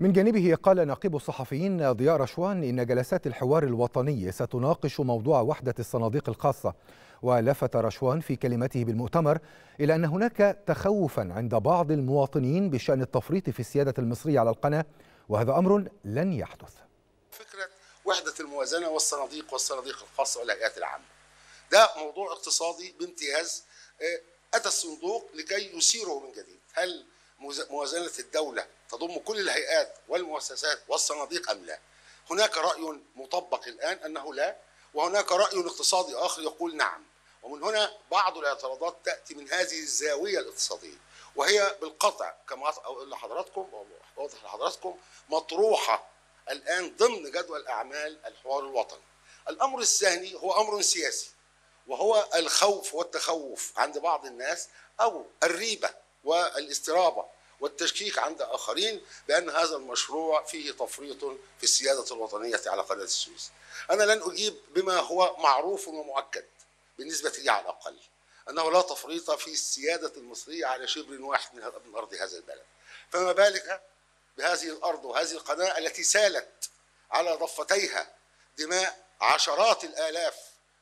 من جانبه قال نقيب الصحفيين ضياء رشوان إن جلسات الحوار الوطني ستناقش موضوع وحدة الصناديق الخاصة. ولفت رشوان في كلمته بالمؤتمر إلى أن هناك تخوفا عند بعض المواطنين بشأن التفريط في السيادة المصرية على القناة وهذا أمر لن يحدث. فكرة وحدة الموازنة والصناديق والصناديق الخاصة والهيئات العامة. ده موضوع اقتصادي بامتياز أتى الصندوق لكي يسيره من جديد. هل موازنة الدولة تضم كل الهيئات والمؤسسات والصناديق أم لا؟ هناك رأي مطبق الآن أنه لا وهناك رأي اقتصادي آخر يقول نعم. ومن هنا بعض الاعتراضات تأتي من هذه الزاوية الاقتصادية وهي بالقطع كما أقول لحضراتكم أوضح لحضراتكم مطروحة الآن ضمن جدول أعمال الحوار الوطني. الأمر الثاني هو أمر سياسي وهو الخوف والتخوف عند بعض الناس أو الريبة والإسترابة والتشكيك عند آخرين بأن هذا المشروع فيه تفريط في السيادة الوطنية على قناة السويس. أنا لن أجيب بما هو معروف ومؤكد بالنسبة لي على الأقل أنه لا تفريط في السيادة المصرية على شبر واحد من أرض هذا البلد. فما بالك بهذه الأرض وهذه القناة التي سالت على ضفتيها دماء عشرات الآلاف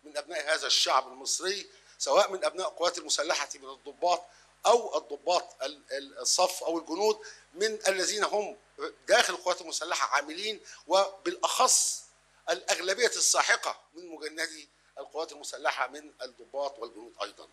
من أبناء هذا الشعب المصري سواء من أبناء القوات المسلحة من الضباط أو الضباط الصف أو الجنود من الذين هم داخل القوات المسلحة عاملين وبالأخص الأغلبية الساحقة من مجندي القوات المسلحة من الضباط والجنود أيضا.